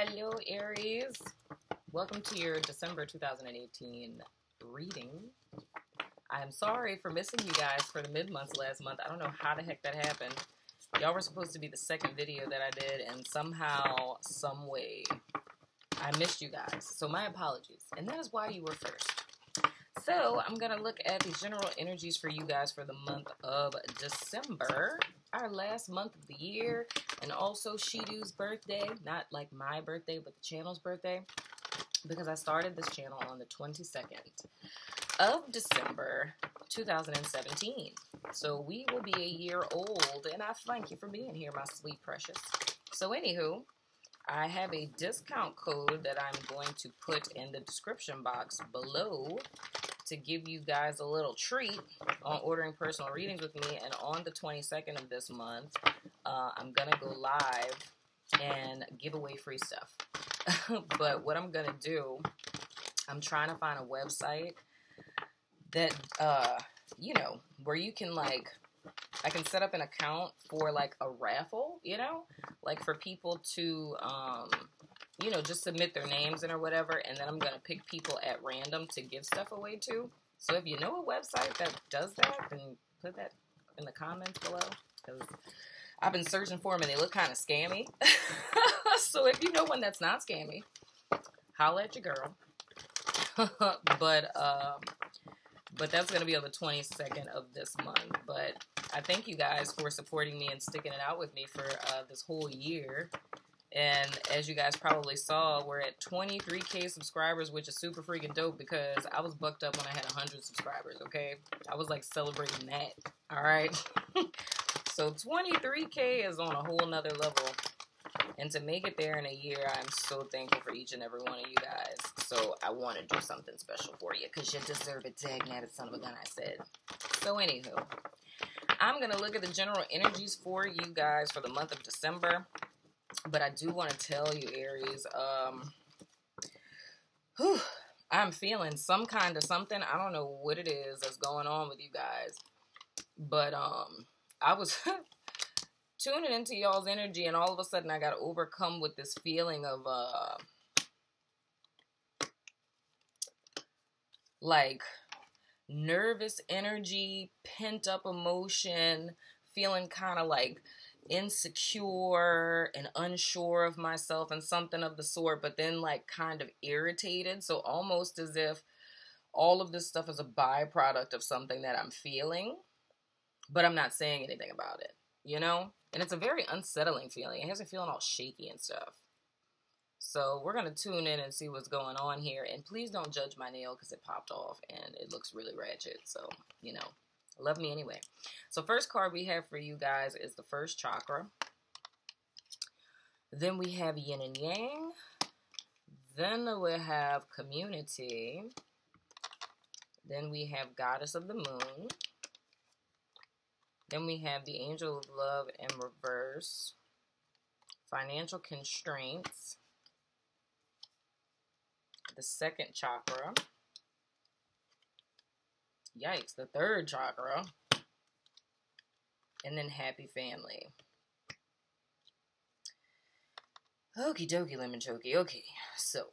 Hello, Aries. Welcome to your December 2018 reading. I'm sorry for missing you guys for the mid months last month. I don't know how the heck that happened. Y'all were supposed to be the second video that I did, and somehow, some way, I missed you guys. So my apologies. And that is why you were first. So I'm going to look at the general energies for you guys for the month of December, our last month of the year, and also Shedoo's birthday. Not like my birthday, but the channel's birthday, because I started this channel on the 22nd of December 2017. So we will be a year old, and I thank you for being here, my sweet precious. So, anywho, I have a discount code that I'm going to put in the description box below to give you guys a little treat on ordering personal readings with me. And on the 22nd of this month, uh, I'm going to go live and give away free stuff. but what I'm going to do, I'm trying to find a website that, uh, you know, where you can like, I can set up an account for like a raffle, you know, like for people to, um, you know, just submit their names and or whatever, and then I'm gonna pick people at random to give stuff away to. So if you know a website that does that, then put that in the comments below because I've been searching for them and they look kind of scammy. so if you know one that's not scammy, holla at your girl. but um, but that's gonna be on the 22nd of this month. But I thank you guys for supporting me and sticking it out with me for uh, this whole year. And as you guys probably saw, we're at 23k subscribers, which is super freaking dope because I was bucked up when I had 100 subscribers, okay? I was like celebrating that, all right? so 23k is on a whole nother level. And to make it there in a year, I'm so thankful for each and every one of you guys. So I want to do something special for you because you deserve it, that son of a gun, I said. So, anywho, I'm going to look at the general energies for you guys for the month of December. But I do want to tell you, Aries, um, whew, I'm feeling some kind of something. I don't know what it is that's going on with you guys. But um, I was tuning into y'all's energy, and all of a sudden I got overcome with this feeling of uh, like nervous energy, pent up emotion, feeling kind of like insecure and unsure of myself and something of the sort, but then like kind of irritated. So almost as if all of this stuff is a byproduct of something that I'm feeling, but I'm not saying anything about it, you know? And it's a very unsettling feeling. It has me feeling all shaky and stuff. So we're going to tune in and see what's going on here. And please don't judge my nail because it popped off and it looks really ratchet. So, you know, Love me anyway. So first card we have for you guys is the first chakra. Then we have yin and yang. Then we have community. Then we have goddess of the moon. Then we have the angel of love in reverse. Financial constraints. The second chakra. Yikes, the third chakra. And then happy family. Okie dokie, lemon chokey. Okay, so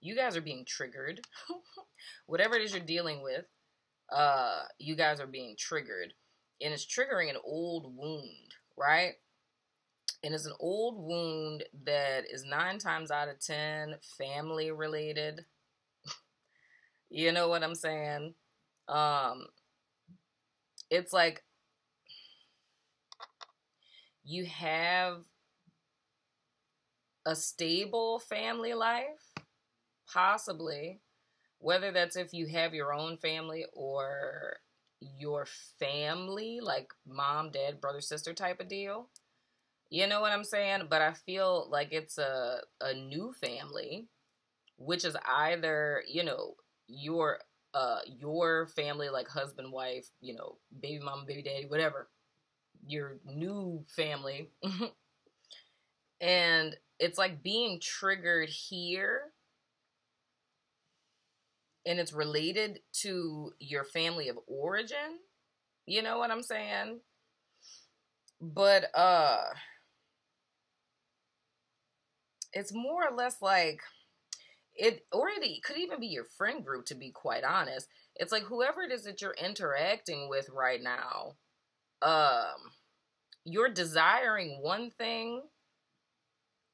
you guys are being triggered. Whatever it is you're dealing with, uh, you guys are being triggered. And it's triggering an old wound, right? And it's an old wound that is nine times out of ten family related. You know what I'm saying? Um it's like you have a stable family life, possibly, whether that's if you have your own family or your family, like mom, dad, brother, sister type of deal. You know what I'm saying? But I feel like it's a, a new family, which is either, you know, your uh your family like husband wife you know baby mama baby daddy whatever your new family. And it's like being triggered here and it's related to your family of origin you know what i'm saying? But uh it's more or less like it or it could even be your friend group to be quite honest. It's like whoever it is that you're interacting with right now um you're desiring one thing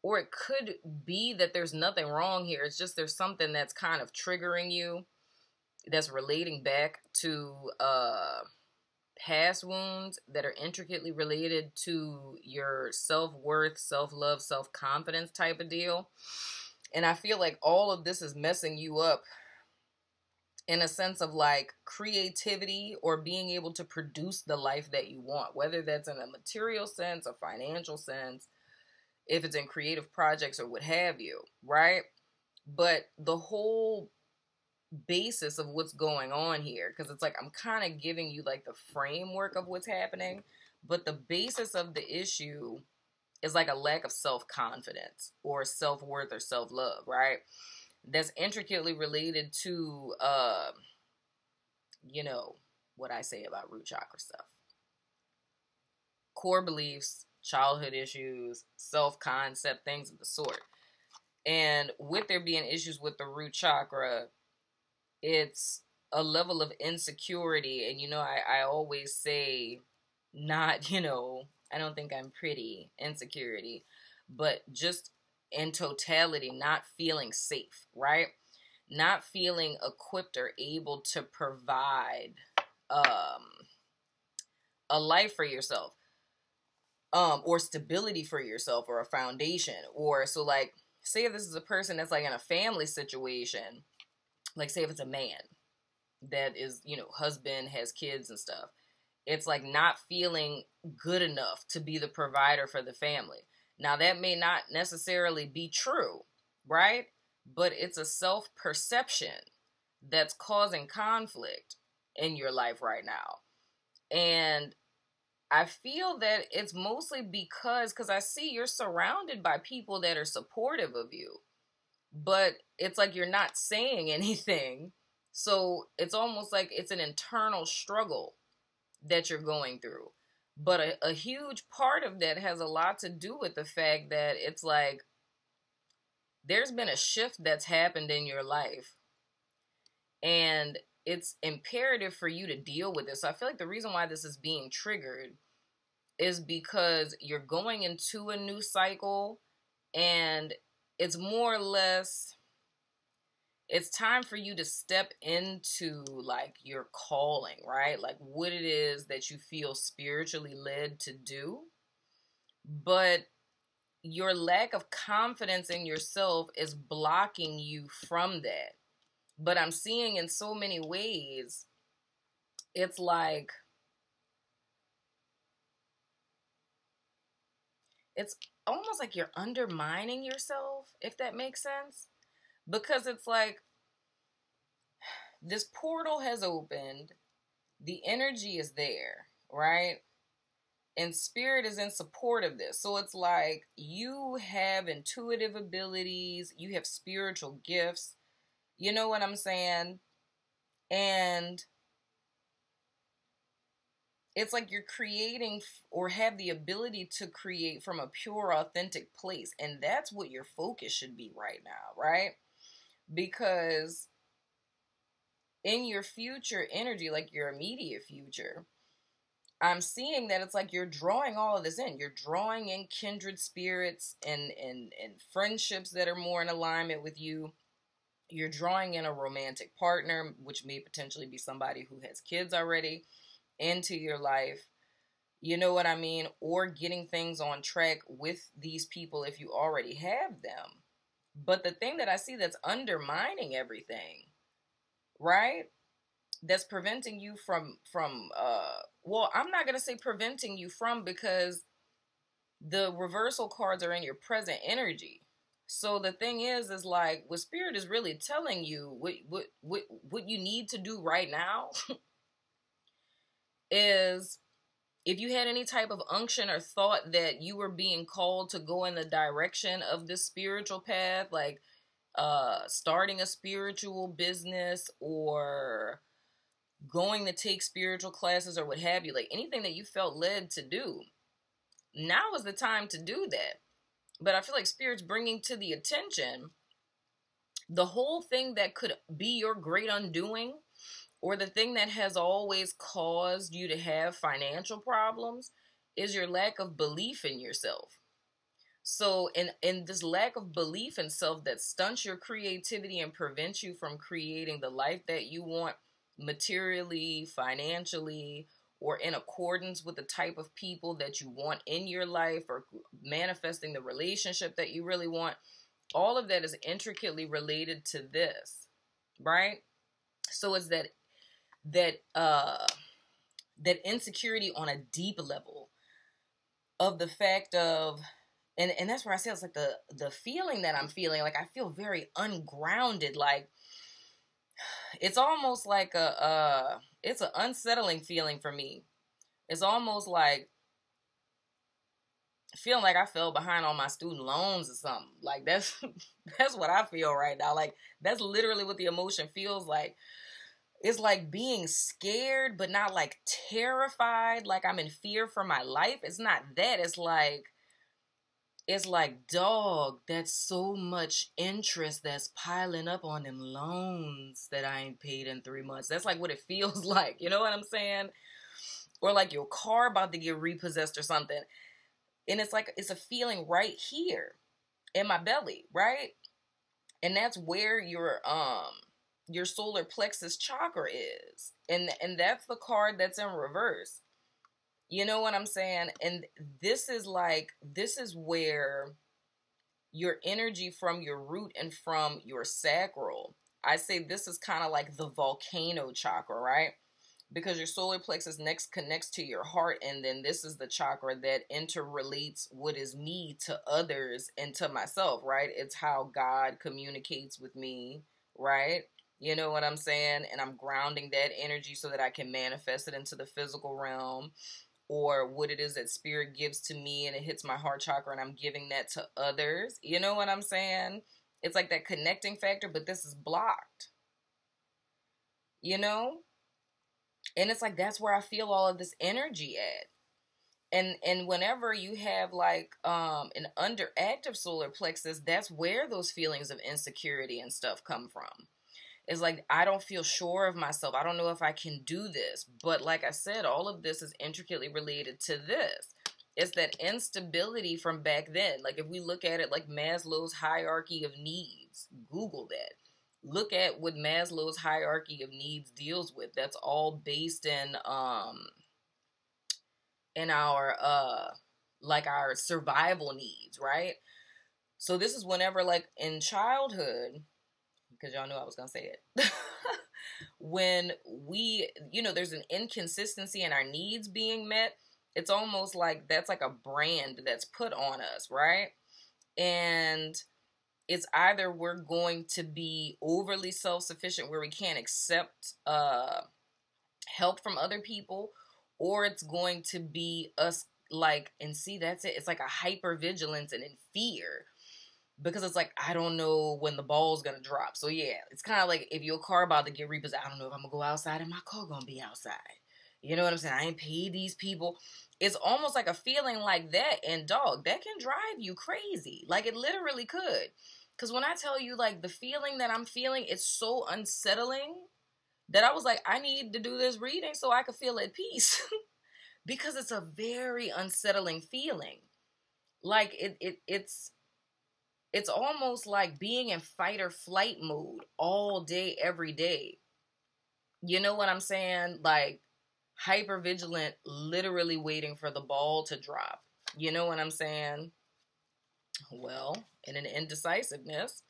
or it could be that there's nothing wrong here. It's just there's something that's kind of triggering you that's relating back to uh past wounds that are intricately related to your self-worth self-love self-confidence type of deal and I feel like all of this is messing you up in a sense of like creativity or being able to produce the life that you want, whether that's in a material sense, a financial sense, if it's in creative projects or what have you, right? But the whole basis of what's going on here, because it's like I'm kind of giving you like the framework of what's happening, but the basis of the issue is like a lack of self confidence or self worth or self love, right? That's intricately related to, uh, you know, what I say about root chakra stuff. Core beliefs, childhood issues, self concept, things of the sort. And with there being issues with the root chakra, it's a level of insecurity. And, you know, I, I always say, not, you know, I don't think I'm pretty, insecurity, but just in totality, not feeling safe, right? Not feeling equipped or able to provide um, a life for yourself. Um, or stability for yourself or a foundation or so like say if this is a person that's like in a family situation like say if it's a man that is you know husband has kids and stuff it's like not feeling good enough to be the provider for the family. Now, that may not necessarily be true, right? But it's a self perception that's causing conflict in your life right now. And I feel that it's mostly because because I see you're surrounded by people that are supportive of you, but it's like you're not saying anything. So it's almost like it's an internal struggle that you're going through. But a, a huge part of that has a lot to do with the fact that it's like there's been a shift that's happened in your life. And it's imperative for you to deal with this. So I feel like the reason why this is being triggered is because you're going into a new cycle and it's more or less it's time for you to step into like your calling, right? Like what it is that you feel spiritually led to do. But your lack of confidence in yourself is blocking you from that. But I'm seeing in so many ways, it's like, it's almost like you're undermining yourself, if that makes sense because it's like this portal has opened, the energy is there, right? And spirit is in support of this. So it's like you have intuitive abilities, you have spiritual gifts. You know what I'm saying? And it's like you're creating or have the ability to create from a pure, authentic place. And that's what your focus should be right now, right? Because in your future energy, like your immediate future, I'm seeing that it's like you're drawing all of this in. You're drawing in kindred spirits and and and friendships that are more in alignment with you. You're drawing in a romantic partner, which may potentially be somebody who has kids already, into your life. You know what I mean? Or getting things on track with these people if you already have them. But the thing that I see that's undermining everything, right? That's preventing you from from uh well, I'm not going to say preventing you from because the reversal cards are in your present energy. So the thing is is like what spirit is really telling you what what what what you need to do right now is if you had any type of unction or thought that you were being called to go in the direction of this spiritual path, like uh, starting a spiritual business or going to take spiritual classes or what have you, like anything that you felt led to do, now is the time to do that. but I feel like Spirit's bringing to the attention the whole thing that could be your great undoing or the thing that has always caused you to have financial problems is your lack of belief in yourself. So, in, in this lack of belief in self that stunts your creativity and prevents you from creating the life that you want materially, financially, or in accordance with the type of people that you want in your life or manifesting the relationship that you really want, all of that is intricately related to this, right? So it's that that uh that insecurity on a deep level of the fact of and and that's where I say it's like the the feeling that I'm feeling like I feel very ungrounded like it's almost like a uh it's an unsettling feeling for me. It's almost like feeling like I fell behind on my student loans or something. Like that's that's what I feel right now. Like that's literally what the emotion feels like it's like being scared but not like terrified like i'm in fear for my life. It's not that it's like it's like dog that's so much interest that's piling up on them loans that i ain't paid in three months. That's like what it feels like you know what i'm saying? Or like your car about to get repossessed or something. And it's like it's a feeling right here in my belly right? And that's where your um your solar plexus chakra is. And and that's the card that's in reverse. You know what I'm saying? And this is like this is where your energy from your root and from your sacral. I say this is kind of like the volcano chakra, right? Because your solar plexus next connects to your heart, and then this is the chakra that interrelates what is me to others and to myself, right? It's how God communicates with me, right? You know what I'm saying? And I'm grounding that energy so that I can manifest it into the physical realm or what it is that spirit gives to me and it hits my heart chakra and I'm giving that to others. You know what I'm saying? It's like that connecting factor, but this is blocked. You know? And it's like that's where I feel all of this energy at. And and whenever you have like um an underactive solar plexus, that's where those feelings of insecurity and stuff come from is like I don't feel sure of myself. I don't know if I can do this. But like I said, all of this is intricately related to this. It's that instability from back then. Like if we look at it like Maslow's hierarchy of needs, Google that. Look at what Maslow's hierarchy of needs deals with. That's all based in um in our uh like our survival needs, right? So this is whenever like in childhood, because y'all know I was going to say it. when we, you know, there's an inconsistency in our needs being met, it's almost like that's like a brand that's put on us, right? And it's either we're going to be overly self sufficient where we can't accept uh, help from other people, or it's going to be us like, and see, that's it. It's like a hyper vigilance and in fear because it's like I don't know when the ball's gonna drop. So yeah, it's kind of like if your car about to get repossessed, I don't know if I'm gonna go outside and my car gonna be outside. You know what I'm saying? I ain't paid these people. It's almost like a feeling like that, and dog, that can drive you crazy. Like it literally could. Cause when I tell you like the feeling that I'm feeling, it's so unsettling that I was like, I need to do this reading so I could feel at peace. because it's a very unsettling feeling. Like it, it it's it's almost like being in fight or flight mode all day, every day. You know what I'm saying? Like hyper vigilant, literally waiting for the ball to drop. You know what I'm saying? Well, in an indecisiveness,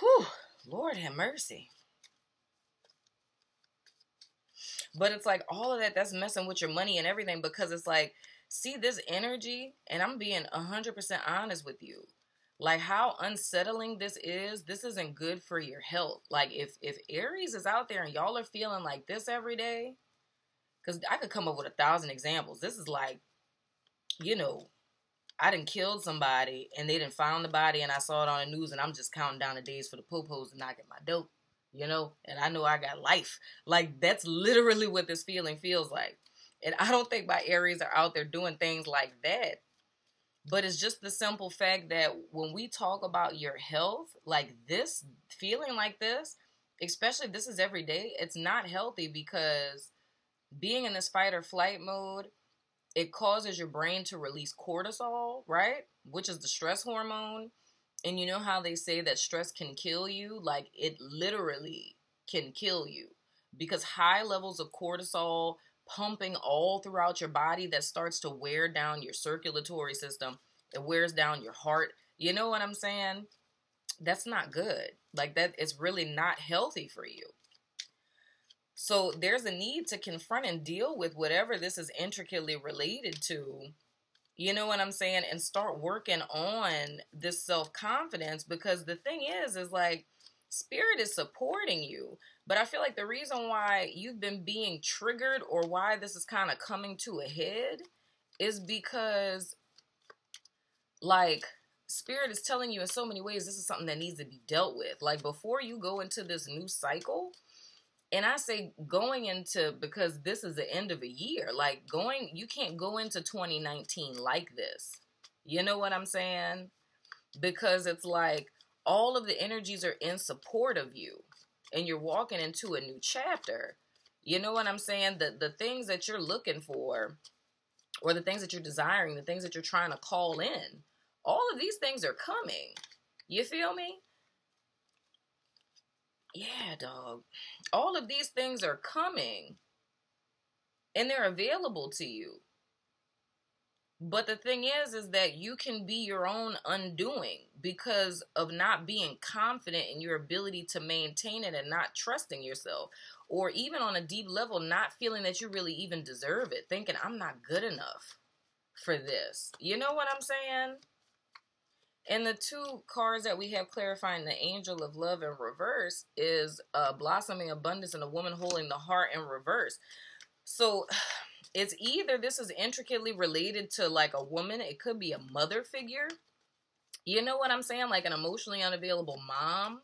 whew, Lord have mercy. But it's like all of that, that's messing with your money and everything because it's like, see this energy, and I'm being 100% honest with you like how unsettling this is this isn't good for your health. Like if if aries is out there and y'all are feeling like this every day because i could come up with a thousand examples. This is like you know i didn't kill somebody and they didn't find the body and i saw it on the news and i'm just counting down the days for the popos to knock at my dope you know? And i know i got life. Like that's literally what this feeling feels like. And i don't think my aries are out there doing things like that But it's just the simple fact that when we talk about your health, like this, feeling like this, especially this is every day, it's not healthy because being in this fight or flight mode, it causes your brain to release cortisol, right? Which is the stress hormone. And you know how they say that stress can kill you? Like it literally can kill you because high levels of cortisol pumping all throughout your body that starts to wear down your circulatory system. It wears down your heart. You know what I'm saying? That's not good. Like that is really not healthy for you. So there's a need to confront and deal with whatever this is intricately related to. You know what I'm saying? And start working on this self confidence because the thing is, is like spirit is supporting you. But I feel like the reason why you've been being triggered or why this is kind of coming to a head is because, like, Spirit is telling you in so many ways this is something that needs to be dealt with. Like, before you go into this new cycle, and I say going into because this is the end of a year, like, going, you can't go into 2019 like this. You know what I'm saying? Because it's like all of the energies are in support of you and you're walking into a new chapter. You know what I'm saying? The the things that you're looking for or the things that you're desiring, the things that you're trying to call in, all of these things are coming. You feel me? Yeah, dog. All of these things are coming and they're available to you. But the thing is, is that you can be your own undoing because of not being confident in your ability to maintain it and not trusting yourself. Or even on a deep level, not feeling that you really even deserve it, thinking, I'm not good enough for this. You know what I'm saying? And the two cards that we have clarifying the angel of love in reverse is uh, blossoming abundance and a woman holding the heart in reverse. So it's either this is intricately related to like a woman, it could be a mother figure. You know what I'm saying? Like an emotionally unavailable mom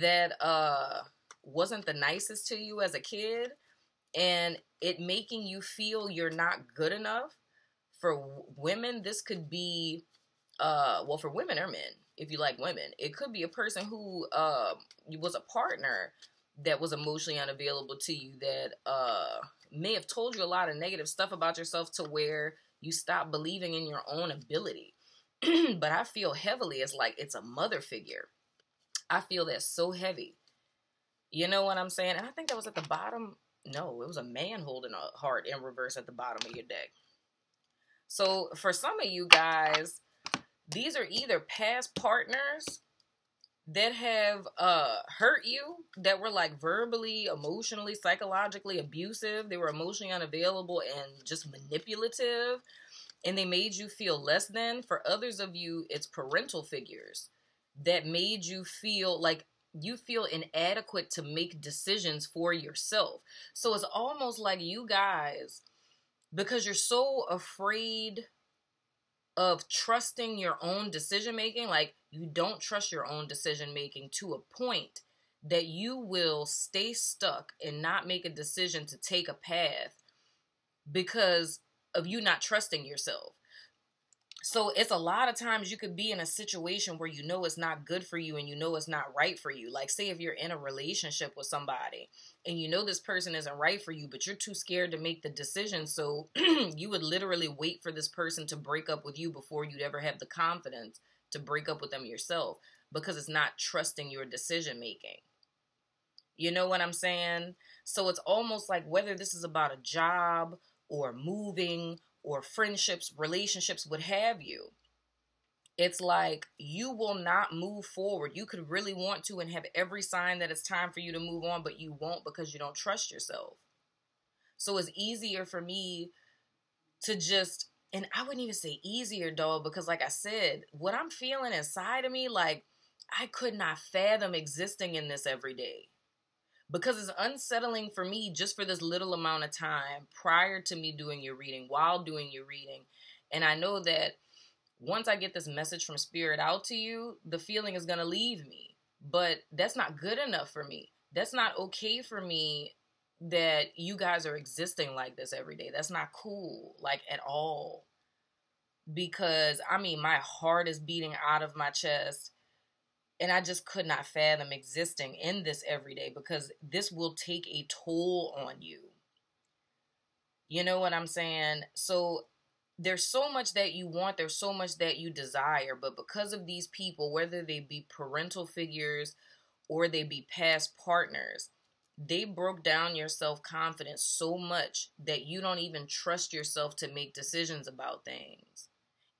that uh wasn't the nicest to you as a kid and it making you feel you're not good enough. For women, this could be uh well for women or men, if you like women. It could be a person who uh was a partner that was emotionally unavailable to you that uh may have told you a lot of negative stuff about yourself to where you stop believing in your own ability. but I feel heavily as like it's a mother figure. I feel that so heavy. You know what I'm saying? And I think that was at the bottom. No, it was a man holding a heart in reverse at the bottom of your deck. So for some of you guys, these are either past partners that have uh hurt you that were like verbally emotionally psychologically abusive they were emotionally unavailable and just manipulative and they made you feel less than for others of you it's parental figures that made you feel like you feel inadequate to make decisions for yourself. So it's almost like you guys because you're so afraid of trusting your own decision making like you don't trust your own decision making to a point that you will stay stuck and not make a decision to take a path because of you not trusting yourself so it's a lot of times you could be in a situation where you know it's not good for you and you know it's not right for you. Like say if you're in a relationship with somebody and you know this person isn't right for you, but you're too scared to make the decision. So you would literally wait for this person to break up with you before you'd ever have the confidence to break up with them yourself because it's not trusting your decision making. You know what I'm saying? So it's almost like whether this is about a job or moving or friendships, relationships, what have you. It's like you will not move forward. You could really want to and have every sign that it's time for you to move on, but you won't because you don't trust yourself. So it's easier for me to just, and I wouldn't even say easier, dog, because like I said, what I'm feeling inside of me, like I could not fathom existing in this every day because it's unsettling for me just for this little amount of time prior to me doing your reading, while doing your reading. And I know that once I get this message from spirit out to you, the feeling is going to leave me. But that's not good enough for me. That's not okay for me that you guys are existing like this every day. That's not cool, like at all. because I mean, my heart is beating out of my chest. And I just could not fathom existing in this every day because this will take a toll on you. You know what I'm saying? So there's so much that you want, there's so much that you desire, but because of these people, whether they be parental figures or they be past partners, they broke down your self confidence so much that you don't even trust yourself to make decisions about things.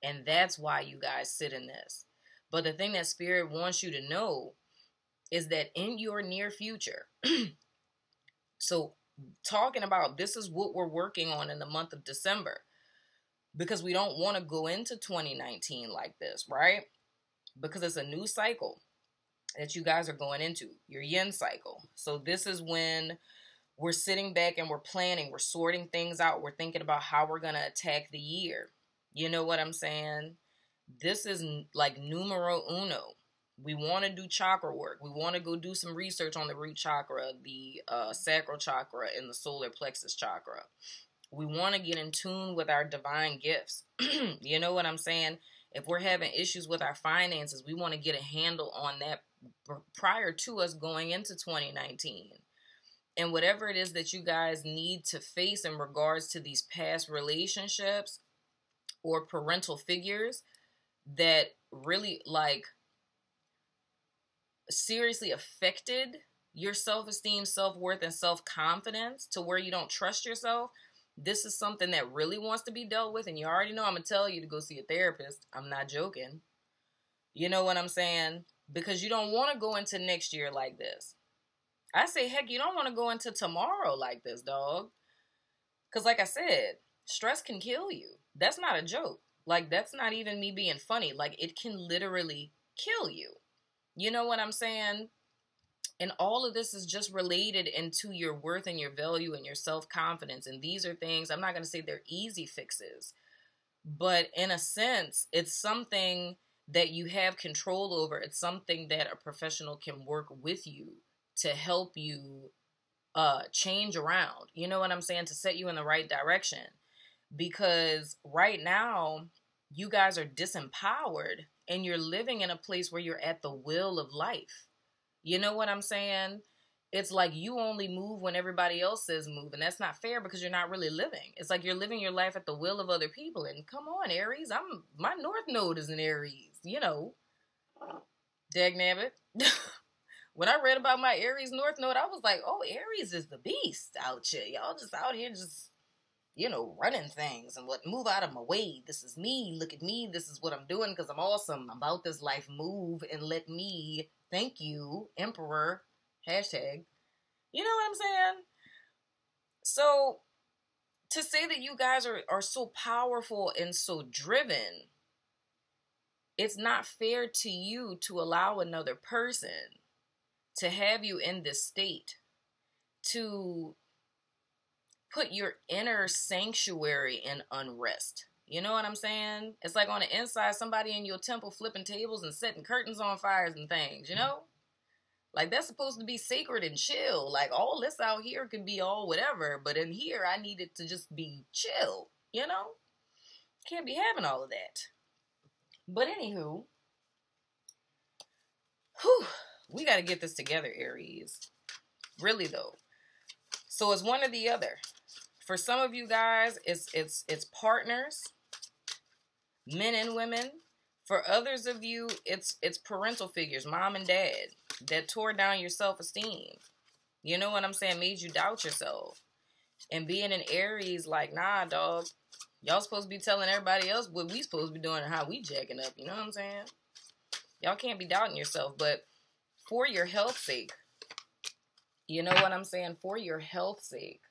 And that's why you guys sit in this. But the thing that Spirit wants you to know is that in your near future, so talking about this is what we're working on in the month of December because we don't want to go into 2019 like this, right? Because it's a new cycle that you guys are going into, your yin cycle. So this is when we're sitting back and we're planning, we're sorting things out, we're thinking about how we're going to attack the year. You know what I'm saying? This is like numero uno. We want to do chakra work. We want to go do some research on the root chakra, the uh, sacral chakra, and the solar plexus chakra. We want to get in tune with our divine gifts. you know what I'm saying? If we're having issues with our finances, we want to get a handle on that prior to us going into 2019. And whatever it is that you guys need to face in regards to these past relationships or parental figures that really like seriously affected your self esteem, self worth, and self confidence to where you don't trust yourself, this is something that really wants to be dealt with, and you already know I'm gonna tell you to go see a therapist. I'm not joking. You know what I'm saying? Because you don't want to go into next year like this. I say, heck, you don't want to go into tomorrow like this, dog. Because, like I said, stress can kill you. That's not a joke. Like, that's not even me being funny. Like, it can literally kill you. You know what I'm saying? And all of this is just related into your worth and your value and your self confidence. And these are things, I'm not going to say they're easy fixes, but in a sense, it's something that you have control over. It's something that a professional can work with you to help you uh, change around. You know what I'm saying? To set you in the right direction. Because right now, you guys are disempowered and you're living in a place where you're at the will of life. You know what I'm saying? It's like you only move when everybody else says move, and that's not fair because you're not really living. It's like you're living your life at the will of other people. And come on, Aries, I'm my North Node is in Aries. You know, Dag nabbit. when I read about my Aries North Node, I was like, oh, Aries is the beast out here. Y'all just out here just you know, running things and what move out of my way. This is me. Look at me. This is what I'm doing because I'm awesome. I'm about this life. Move and let me Thank you, Emperor. Hashtag. You know what I'm saying? So to say that you guys are, are so powerful and so driven, it's not fair to you to allow another person to have you in this state, to put your inner sanctuary in unrest. You know what I'm saying? It's like on the inside, somebody in your temple flipping tables and setting curtains on fires and things, you know? Like that's supposed to be sacred and chill. Like all this out here can be all whatever, but in here I need it to just be chill, you know? Can't be having all of that. But anywho, whew, we got to get this together, Aries. Really though. So it's one or the other. For some of you guys, it's it's it's partners men and women. For others of you, it's it's parental figures, mom and dad, that tore down your self-esteem. You know what I'm saying? Made you doubt yourself. And being an Aries, like, nah, dog, y'all supposed to be telling everybody else what we supposed to be doing and how we jacking up. You know what I'm saying? Y'all can't be doubting yourself, but for your health sake, you know what I'm saying? For your health sake,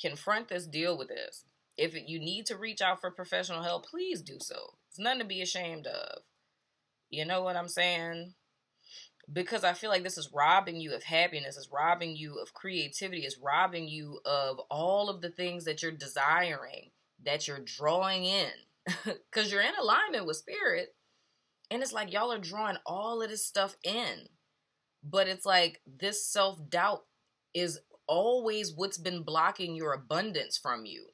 confront this, deal with this. If you need to reach out for professional help, please do so. It's nothing to be ashamed of. You know what I'm saying? Because I feel like this is robbing you of happiness, it's robbing you of creativity, it's robbing you of all of the things that you're desiring, that you're drawing in. Because you're in alignment with spirit. And it's like y'all are drawing all of this stuff in. But it's like this self doubt is always what's been blocking your abundance from you.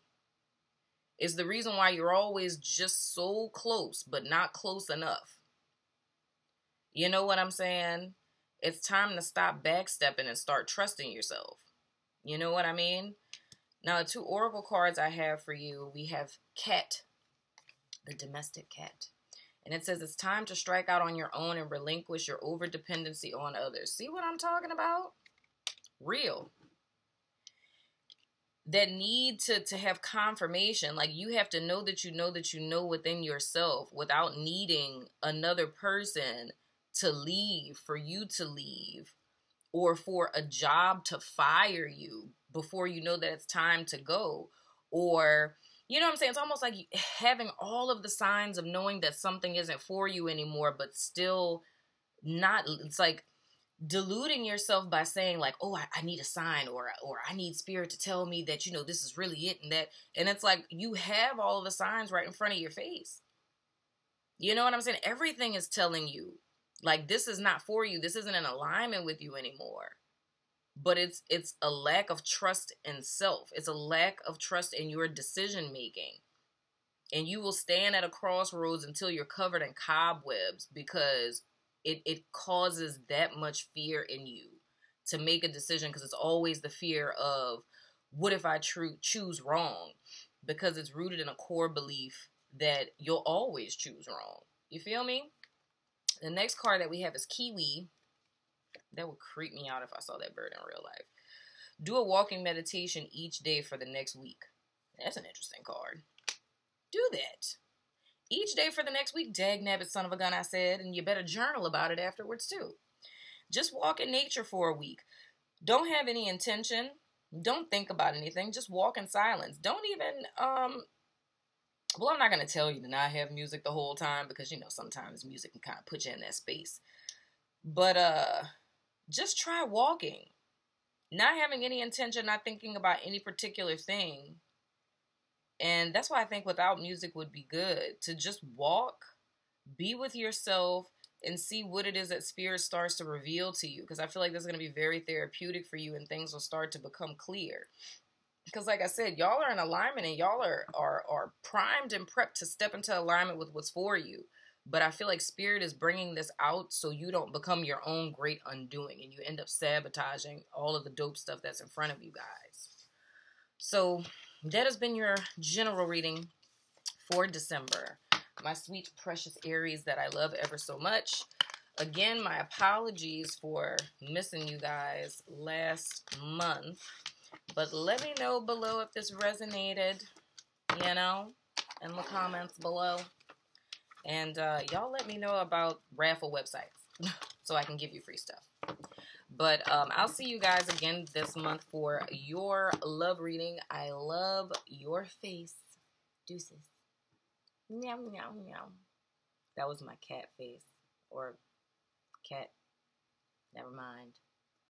is the reason why you're always just so close, but not close enough. You know what I'm saying? It's time to stop backstepping and start trusting yourself. You know what I mean? Now, the two oracle cards I have for you, we have Cat, the domestic cat. And it says it's time to strike out on your own and relinquish your over dependency on others. See what I'm talking about? Real that need to to have confirmation like you have to know that you know that you know within yourself without needing another person to leave for you to leave or for a job to fire you before you know that it's time to go or you know what I'm saying? It's almost like having all of the signs of knowing that something isn't for you anymore, but still not. It's like deluding yourself by saying like oh I, I, need a sign or or i need spirit to tell me that you know this is really it and that and it's like you have all of the signs right in front of your face. You know what i'm saying? Everything is telling you like this is not for you. This isn't in alignment with you anymore. But it's it's a lack of trust in self. It's a lack of trust in your decision making. And you will stand at a crossroads until you're covered in cobwebs because it, it causes that much fear in you to make a decision because it's always the fear of what if I tr- choose wrong because it's rooted in a core belief that you'll always choose wrong. You feel me? The next card that we have is Kiwi. That would creep me out if I saw that bird in real life. Do a walking meditation each day for the next week. That's an interesting card. Do that each day for the next week. Dag nabbit, son of a gun, I said, and you better journal about it afterwards too. Just walk in nature for a week. Don't have any intention. Don't think about anything. Just walk in silence. Don't even um well, I'm not going to tell you to not have music the whole time because you know sometimes music can kind of put you in that space. But uh just try walking. Not having any intention, not thinking about any particular thing and that's why I think without music would be good to just walk, be with yourself, and see what it is that spirit starts to reveal to you. Because I feel like this is going to be very therapeutic for you and things will start to become clear. Because, like I said, y'all are in alignment and y'all are, are, are primed and prepped to step into alignment with what's for you. But I feel like spirit is bringing this out so you don't become your own great undoing and you end up sabotaging all of the dope stuff that's in front of you guys. So, that has been your general reading for December. My sweet, precious Aries that I love ever so much. Again, my apologies for missing you guys last month. But let me know below if this resonated, you know, in the comments below. And uh, y'all let me know about raffle websites so I can give you free stuff. But um, I'll see you guys again this month for your love reading. I love your face. Deuces. Meow, meow, meow. That was my cat face. Or cat. Never mind.